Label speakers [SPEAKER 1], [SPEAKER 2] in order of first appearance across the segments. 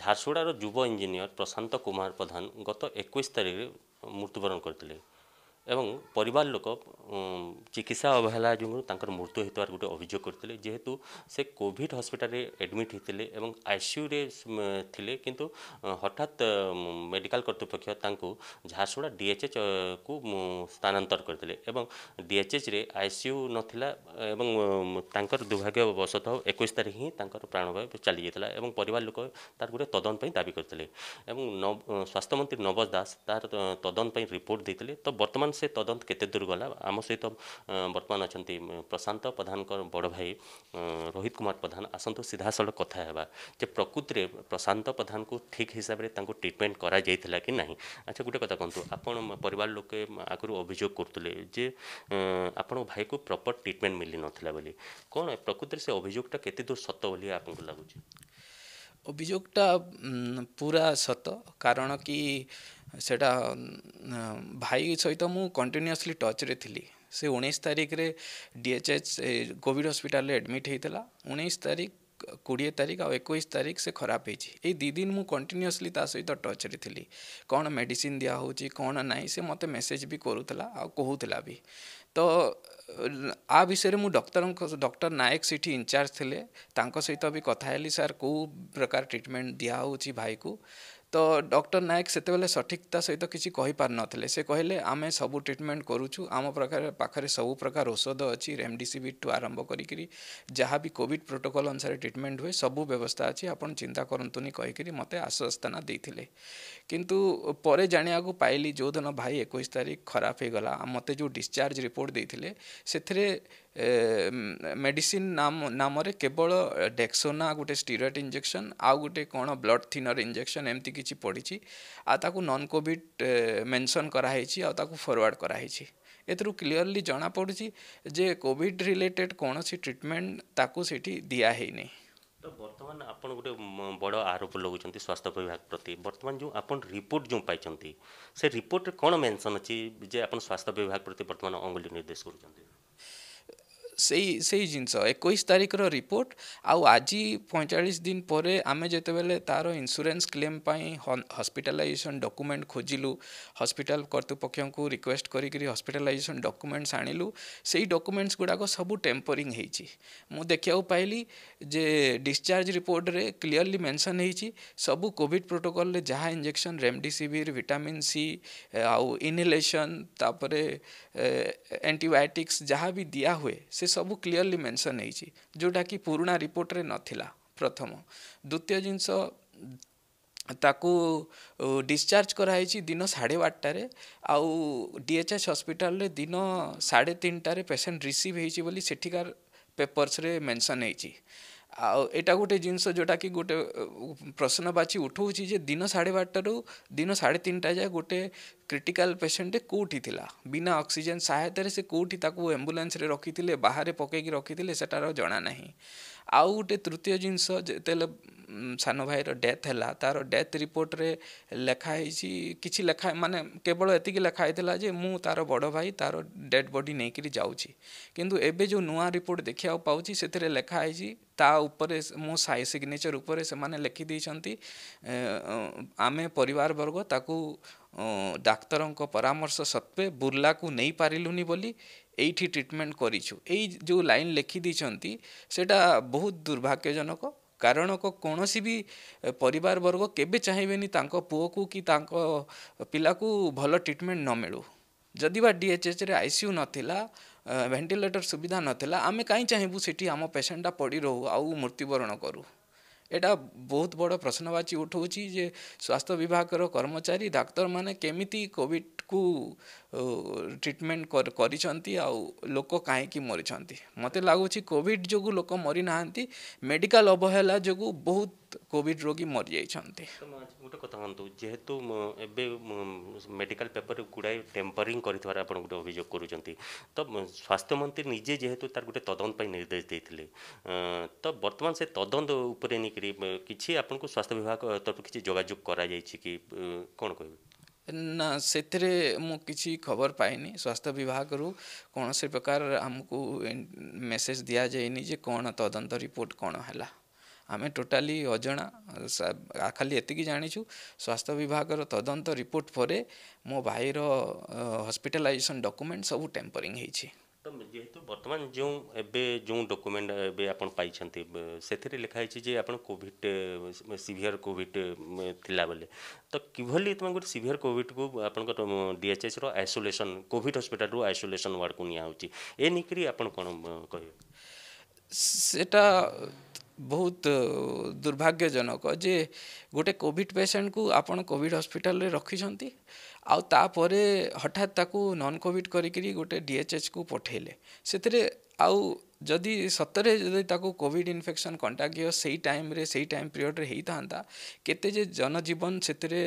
[SPEAKER 1] ঝাৰচুড়াৰ যুৱ ইঞ্জিনিয়ৰ প্ৰশান্ত কুমাৰ প্ৰধান গত একৈছ তাৰিখে মৃত্যুবৰণ কৰিলে ଏବଂ ପରିବାର ଲୋକ ଚିକିତ୍ସା ଅବହେଳା ଯୋଗୁଁ ତାଙ୍କର ମୃତ୍ୟୁ ହୋଇଥିବାର ଗୋଟେ ଅଭିଯୋଗ କରିଥିଲେ ଯେହେତୁ ସେ କୋଭିଡ଼ ହସ୍ପିଟାଲରେ ଆଡ଼ମିଟ୍ ହୋଇଥିଲେ ଏବଂ ଆଇସିୟୁରେ ଥିଲେ କିନ୍ତୁ ହଠାତ୍ ମେଡ଼ିକାଲ କର୍ତ୍ତୃପକ୍ଷ ତାଙ୍କୁ ଝାରସୁଗୁଡ଼ା ଡିଏଚ୍ଏଚ୍କୁ ସ୍ଥାନାନ୍ତର କରିଥିଲେ ଏବଂ ଡିଏଚ୍ଏଚ୍ରେ ଆଇସିୟୁ ନଥିଲା ଏବଂ ତାଙ୍କର ଦୁର୍ଭାଗ୍ୟବଶତଃ ଏକୋଇଶ ତାରିଖ ହିଁ ତାଙ୍କର ପ୍ରାଣବାୟୁ ଚାଲିଯାଇଥିଲା ଏବଂ ପରିବାର ଲୋକ ତାର ଗୋଟେ ତଦନ୍ତ ପାଇଁ ଦାବି କରିଥିଲେ ଏବଂ ସ୍ୱାସ୍ଥ୍ୟମନ୍ତ୍ରୀ ନବଜ ଦାସ ତାର ତଦନ୍ତ ପାଇଁ ରିପୋର୍ଟ ଦେଇଥିଲେ ତ ବର୍ତ୍ତମାନ से तदंत केते गला आम सहित बर्तमान अच्छा प्रशांत प्रधान बड़ भाई रोहित कुमार प्रधान आसत सीधा साल कथा है जे प्रकृत रे प्रशांत प्रधान को ठीक हिसाब से ट्रिटमेंट ट्रीटमेंट करा जाइथिला कि नाही अच्छा गुटे कथा कहंतु आपण परिवार लोके आगरू अभियोग करतले जे आपण भाई को प्रपर ट्रिटमेंट मिली ना बोली कौन प्रकृत से अभियोगटा केते दूर सत्य बोली आपनको लागुची
[SPEAKER 2] ଅଭିଯୋଗଟା ପୁରା ସତ କାରଣ କି ସେଇଟା ଭାଇ ସହିତ ମୁଁ କଣ୍ଟିନ୍ୟୁଅସ୍ଲି ଟଚ୍ରେ ଥିଲି ସେ ଉଣେଇଶ ତାରିଖରେ ଡି ଏଚ୍ ଏଚ୍ କୋଭିଡ଼ ହସ୍ପିଟାଲରେ ଆଡ଼ମିଟ୍ ହେଇଥିଲା ଉଣେଇଶ ତାରିଖ କୋଡ଼ିଏ ତାରିଖ ଆଉ ଏକୋଇଶ ତାରିଖ ସେ ଖରାପ ହୋଇଛି ଏଇ ଦୁଇ ଦିନ ମୁଁ କଣ୍ଟିନ୍ୟୁଅସ୍ଲି ତା ସହିତ ଟଚ୍ରେ ଥିଲି କ'ଣ ମେଡ଼ିସିନ୍ ଦିଆହେଉଛି କ'ଣ ନାହିଁ ସେ ମୋତେ ମେସେଜ୍ ବି କରୁଥିଲା ଆଉ କହୁଥିଲା ବି ତ ଆ ବିଷୟରେ ମୁଁ ଡକ୍ଟରଙ୍କ ଡକ୍ଟର ନାୟକ ସେଠି ଇନଚାର୍ଜ ଥିଲେ ତାଙ୍କ ସହିତ ବି କଥା ହେଲି ସାର୍ କେଉଁ ପ୍ରକାର ଟ୍ରିଟମେଣ୍ଟ ଦିଆହେଉଛି ଭାଇକୁ तो डक्टर नायक सतेबे सठिकता सहित पार पारि से कहले आमे सबै ट्रिटमेन्ट गर्ुछु आम प्रकार पार्टी प्रकार औषध अलिक रेमडिसिभिर ठु आरम्भी जहाँबि कोभिड प्रोटोकल अनुसार ट्रिटमेन्ट हे सबु व्यवस्था अब आउनु चिन्ता मते आश्वास् परे जाँदा पाइली जो दिन भाइ एकै तारिख खराबला मते जो डिस्चार्ज रिपोर्ट दिएर ମେଡ଼ିସିନ୍ ନାମ ନାମରେ କେବଳ ଡେକ୍ସୋନା ଗୋଟେ ଷ୍ଟିରଏଡ଼୍ ଇଞ୍ଜେକ୍ସନ୍ ଆଉ ଗୋଟେ କ'ଣ ବ୍ଲଡ଼୍ ଥିନର୍ ଇଞ୍ଜେକ୍ସନ୍ ଏମିତି କିଛି ପଡ଼ିଛି ଆଉ ତାକୁ ନନ୍ କୋଭିଡ଼୍ ମେନ୍ସନ୍ କରାହେଇଛି ଆଉ ତାକୁ ଫରୱାର୍ଡ଼ କରାହେଇଛି ଏଥିରୁ କ୍ଲିଅରଲି ଜଣାପଡ଼ୁଛି ଯେ କୋଭିଡ଼୍ ରିଲେଟେଡ଼୍ କୌଣସି ଟ୍ରିଟମେଣ୍ଟ ତାକୁ ସେଠି ଦିଆ ହେଇନି
[SPEAKER 1] ତ ବର୍ତ୍ତମାନ ଆପଣ ଗୋଟେ ବଡ଼ ଆରୋପ ଲଗାଉଛନ୍ତି ସ୍ୱାସ୍ଥ୍ୟ ବିଭାଗ ପ୍ରତି ବର୍ତ୍ତମାନ ଯେଉଁ ଆପଣ ରିପୋର୍ଟ ଯେଉଁ ପାଇଛନ୍ତି ସେ ରିପୋର୍ଟରେ କ'ଣ ମେନ୍ସନ୍ ଅଛି ଯେ ଆପଣ ସ୍ୱାସ୍ଥ୍ୟ ବିଭାଗ ପ୍ରତି ବର୍ତ୍ତମାନ ଅଙ୍ଗୁଳି ନିର୍ଦ୍ଦେଶ କରୁଛନ୍ତି
[SPEAKER 2] ସେଇ ସେଇ ଜିନିଷ ଏକୋଇଶ ତାରିଖର ରିପୋର୍ଟ ଆଉ ଆଜି ପଇଁଚାଳିଶ ଦିନ ପରେ ଆମେ ଯେତେବେଳେ ତା'ର ଇନ୍ସୁରାନ୍ସ କ୍ଲେମ୍ ପାଇଁ ହସ୍ପିଟାଲାଇଜେସନ୍ ଡକୁମେଣ୍ଟ ଖୋଜିଲୁ ହସ୍ପିଟାଲ କର୍ତ୍ତୃପକ୍ଷଙ୍କୁ ରିକ୍ୱେଷ୍ଟ କରିକିରି ହସ୍ପିଟାଲାଇଜେସନ୍ ଡକୁମେଣ୍ଟସ୍ ଆଣିଲୁ ସେଇ ଡକୁମେଣ୍ଟସ୍ ଗୁଡ଼ାକ ସବୁ ଟେମ୍ପରିଂ ହେଇଛି ମୁଁ ଦେଖିବାକୁ ପାଇଲି ଯେ ଡିସଚାର୍ଜ ରିପୋର୍ଟରେ କ୍ଲିଅରଲି ମେନସନ୍ ହେଇଛି ସବୁ କୋଭିଡ଼ ପ୍ରୋଟୋକଲରେ ଯାହା ଇଞ୍ଜେକ୍ସନ୍ ରେମଡିସିଭିର୍ ଭିଟାମିନ୍ ସି ଆଉ ଇନହେଲେସନ୍ ତାପରେ ଆଣ୍ଟିବାୟୋଟିକ୍ସ ଯାହା ବି ଦିଆହୁଏ ସେ ସବୁ କ୍ଲିଅରଲି ମେନ୍ସନ୍ ହେଇଛି ଯେଉଁଟାକି ପୁରୁଣା ରିପୋର୍ଟରେ ନଥିଲା ପ୍ରଥମ ଦ୍ୱିତୀୟ ଜିନିଷ ତାକୁ ଡିସଚାର୍ଜ କରାହେଇଛି ଦିନ ସାଢ଼େ ବାରଟାରେ ଆଉ ଡି ଏଚ୍ ଏସ୍ ହସ୍ପିଟାଲରେ ଦିନ ସାଢ଼େ ତିନିଟାରେ ପେସେଣ୍ଟ ରିସିଭ୍ ହେଇଛି ବୋଲି ସେଠିକାର ପେପର୍ସରେ ମେନ୍ସନ୍ ହେଇଛି ଆଉ ଏଇଟା ଗୋଟେ ଜିନିଷ ଯେଉଁଟାକି ଗୋଟେ ପ୍ରଶ୍ନବାଚୀ ଉଠଉଛି ଯେ ଦିନ ସାଢ଼େ ବାରଟାରୁ ଦିନ ସାଢ଼େ ତିନିଟା ଯାଏ ଗୋଟେ କ୍ରିଟିକାଲ୍ ପେସେଣ୍ଟ କେଉଁଠି ଥିଲା ବିନା ଅକ୍ସିଜେନ୍ ସହାୟତାରେ ସେ କେଉଁଠି ତାକୁ ଆମ୍ବୁଲାନ୍ସରେ ରଖିଥିଲେ ବାହାରେ ପକେଇକି ରଖିଥିଲେ ସେଟାର ଜଣାନାହିଁ ଆଉ ଗୋଟେ ତୃତୀୟ ଜିନିଷ ଯେତେବେଳେ सान भाईर डेथ है तार डेथ रिपोर्ट रे लिखाई किसी लिखा मानने केवल एति लिखाई थी जे मु तार बड़ भाई तार डेड बॉडी नहीं जाऊँ कि एबे जो नुआ रिपोर्ट देखा पाँच से लिखाई ता मो साई सिग्नेचर उपर से माने लिखी देखे परिवारवर्ग ताकू डाक्तर परामर्श सत्वे बुर्ला को नहीं पारुनि बोली यही ट्रिटमेंट करी छु। जो लाइन लिखी देखा बहुत दुर्भाग्यजनक କାରଣ କୌଣସି ବି ପରିବାର ବର୍ଗ କେବେ ଚାହିଁବେନି ତାଙ୍କ ପୁଅକୁ କି ତାଙ୍କ ପିଲାକୁ ଭଲ ଟ୍ରିଟମେଣ୍ଟ ନ ମିଳୁ ଯଦି ବା ଡିଏଚ୍ଏଚ୍ରେ ଆଇସିୟୁ ନଥିଲା ଭେଣ୍ଟିଲେଟର୍ ସୁବିଧା ନଥିଲା ଆମେ କାହିଁ ଚାହିଁବୁ ସେଠି ଆମ ପେସେଣ୍ଟଟା ପଡ଼ି ରହୁ ଆଉ ମୃତ୍ୟୁବରଣ କରୁ यहाँ बहुत बड़ प्रश्नवाची उठाऊ स्वास्थ्य विभाग कर्मचारी डाक्तर मैंने केमी कोविड को ट्रिटमेंट कर लोक कहीं मरी मत लगुच कोविड जो लोक मरी ना मेडिकल अवहेला जो बहुत कोविड
[SPEAKER 1] रोगी मरी जाइंट गोटे कथ कहतु जेहेतु एवं मेडिकल पेपर गुड़ाए टेम्परी कर अभियोग कर स्वास्थ्य मंत्री निजे जेहेतु तार गोटे तदंत निर्देश देते तो बर्तमान से तदंत उपरे କରି କିଛି ଆପଣଙ୍କୁ ସ୍ୱାସ୍ଥ୍ୟ ବିଭାଗ ତରଫରୁ କିଛି ଯୋଗାଯୋଗ କରାଯାଇଛି କି କ'ଣ କହିବେ
[SPEAKER 2] ନା ସେଥିରେ ମୁଁ କିଛି ଖବର ପାଇନି ସ୍ୱାସ୍ଥ୍ୟ ବିଭାଗରୁ କୌଣସି ପ୍ରକାର ଆମକୁ ମେସେଜ୍ ଦିଆଯାଇନି ଯେ କ'ଣ ତଦନ୍ତ ରିପୋର୍ଟ କ'ଣ ହେଲା ଆମେ ଟୋଟାଲି ଅଜଣା ଖାଲି ଏତିକି ଜାଣିଛୁ ସ୍ୱାସ୍ଥ୍ୟ ବିଭାଗର ତଦନ୍ତ ରିପୋର୍ଟ ପରେ ମୋ ଭାଇର ହସ୍ପିଟାଲାଇଜେସନ୍ ଡକୁମେଣ୍ଟ ସବୁ ଟେମ୍ପରିଂ ହେଇଛି
[SPEAKER 1] ତ ଯେହେତୁ ବର୍ତ୍ତମାନ ଯେଉଁ ଏବେ ଯେଉଁ ଡକ୍ୟୁମେଣ୍ଟ ଏବେ ଆପଣ ପାଇଛନ୍ତି ସେଥିରେ ଲେଖା ହେଇଛି ଯେ ଆପଣ କୋଭିଡ଼ ସିଭିଅର୍ କୋଭିଡ଼ ଥିଲା ବୋଲି ତ କିଭଳି ତୁମେ ଗୋଟେ ସିଭିଅର୍ କୋଭିଡ଼କୁ ଆପଣଙ୍କର ଡିଏଚ୍ଏସ୍ର ଆଇସୋଲେସନ୍ କୋଭିଡ଼ ହସ୍ପିଟାଲରୁ ଆଇସୋଲେସନ୍ ୱାର୍ଡ଼କୁ ନିଆହେଉଛି ଏ ନେଇକରି ଆପଣ କ'ଣ କହିବେ
[SPEAKER 2] ସେଇଟା ବହୁତ ଦୁର୍ଭାଗ୍ୟଜନକ ଯେ ଗୋଟେ କୋଭିଡ଼ ପେସେଣ୍ଟକୁ ଆପଣ କୋଭିଡ଼ ହସ୍ପିଟାଲରେ ରଖିଛନ୍ତି ଆଉ ତାପରେ ହଠାତ୍ ତାକୁ ନନ୍ କୋଭିଡ଼ କରିକିରି ଗୋଟେ ଡିଏଚ୍ଏଚ୍କୁ ପଠେଇଲେ ସେଥିରେ ଆଉ ଯଦି ସତରେ ଯଦି ତାକୁ କୋଭିଡ଼ ଇନଫେକ୍ସନ୍ କଣ୍ଟାକ୍ଟିଓ ସେଇ ଟାଇମ୍ରେ ସେଇ ଟାଇମ୍ ପିରିୟଡ଼ରେ ହେଇଥାନ୍ତା କେତେ ଯେ ଜନଜୀବନ ସେଥିରେ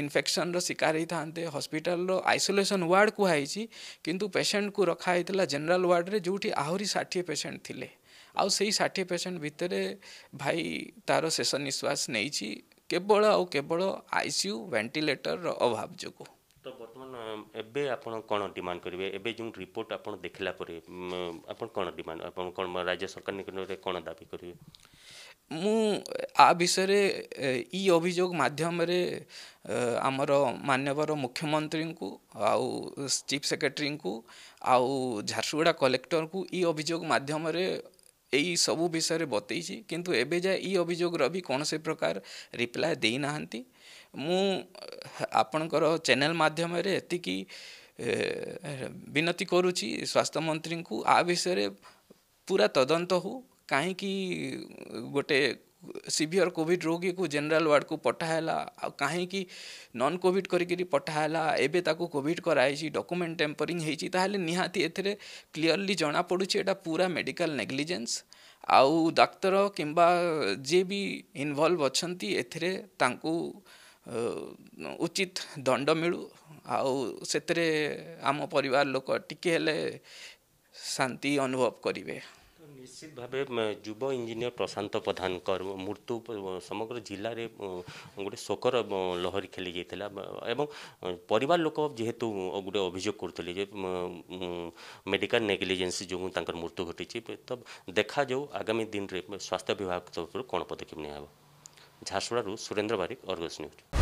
[SPEAKER 2] ଇନଫେକ୍ସନ୍ର ଶିକାର ହେଇଥାନ୍ତେ ହସ୍ପିଟାଲର ଆଇସୋଲେସନ୍ ୱାର୍ଡ଼ କୁହାହେଇଛି କିନ୍ତୁ ପେସେଣ୍ଟକୁ ରଖା ହେଇଥିଲା ଜେନେରାଲ୍ ୱାର୍ଡ଼ରେ ଯେଉଁଠି ଆହୁରି ଷାଠିଏ ପେସେଣ୍ଟ ଥିଲେ ଆଉ ସେଇ ଷାଠିଏ ପେସେଣ୍ଟ ଭିତରେ ଭାଇ ତାର ଶେଷ ନିଶ୍ୱାସ ନେଇଛି କେବଳ ଆଉ କେବଳ ଆଇସିୟୁ ଭେଣ୍ଟିଲେଟରର ଅଭାବ ଯୋଗୁଁ
[SPEAKER 1] ତ ବର୍ତ୍ତମାନ ଏବେ ଆପଣ କ'ଣ ଡିମାଣ୍ଡ କରିବେ ଏବେ ଯେଉଁ ରିପୋର୍ଟ ଆପଣ ଦେଖିଲା ପରେ ଆପଣ କ'ଣ ଡିମାଣ୍ଡ ଆପଣ କ'ଣ ରାଜ୍ୟ ସରକାର ନିକଟରେ କ'ଣ ଦାବି କରିବେ
[SPEAKER 2] ମୁଁ ଆ ବିଷୟରେ ଇ ଅଭିଯୋଗ ମାଧ୍ୟମରେ ଆମର ମାନ୍ୟବର ମୁଖ୍ୟମନ୍ତ୍ରୀଙ୍କୁ ଆଉ ଚିଫ୍ ସେକ୍ରେଟେରୀଙ୍କୁ ଆଉ ଝାରସୁଗୁଡ଼ା କଲେକ୍ଟରଙ୍କୁ ଇ ଅଭିଯୋଗ ମାଧ୍ୟମରେ ଏଇ ସବୁ ବିଷୟରେ ବତେଇଛି କିନ୍ତୁ ଏବେ ଯାଏ ଏଇ ଅଭିଯୋଗର ବି କୌଣସି ପ୍ରକାର ରିପ୍ଲାଏ ଦେଇନାହାନ୍ତି ମୁଁ ଆପଣଙ୍କର ଚ୍ୟାନେଲ୍ ମାଧ୍ୟମରେ ଏତିକି ବିନତି କରୁଛି ସ୍ୱାସ୍ଥ୍ୟ ମନ୍ତ୍ରୀଙ୍କୁ ଆ ବିଷୟରେ ପୁରା ତଦନ୍ତ ହଉ କାହିଁକି ଗୋଟେ सीभर कॉविड रोगी को जेनेल वार्ड को पठाला कहीं नन कोड करा एवं कोविड कराई डकुमेंट टेम्परींग होती एथेरे क्लीयरली जमापड़ी एटा पूरा मेडिकल नेग्लीजेन्स आउ डाक्तर किंबा जे भी इनवल्व अच्छा एथेरे उचित दंड मिलू आउ से आम पर लोक टिके शांति अनुभव
[SPEAKER 1] करें ନିଶ୍ଚିତ ଭାବେ ଯୁବ ଇଞ୍ଜିନିୟର ପ୍ରଶାନ୍ତ ପ୍ରଧାନଙ୍କର ମୃତ୍ୟୁ ସମଗ୍ର ଜିଲ୍ଲାରେ ଗୋଟେ ଶୋକର ଲହରୀ ଖେଳି ଯାଇଥିଲା ଏବଂ ପରିବାର ଲୋକ ଯେହେତୁ ଗୋଟେ ଅଭିଯୋଗ କରୁଥିଲେ ଯେ ମେଡ଼ିକାଲ ନେଗ୍ଲିଜେନ୍ସି ଯୋଗୁଁ ତାଙ୍କର ମୃତ୍ୟୁ ଘଟିଛି ତ ଦେଖାଯାଉ ଆଗାମୀ ଦିନରେ ସ୍ୱାସ୍ଥ୍ୟ ବିଭାଗ ତରଫରୁ କ'ଣ ପଦକ୍ଷେପ ନିଆହେବ ଝାରସୁଡ଼ାରୁ ସୁରେନ୍ଦ୍ର ବାରିକ ଅର୍ଗସ୍ ନ୍ୟୁଜ୍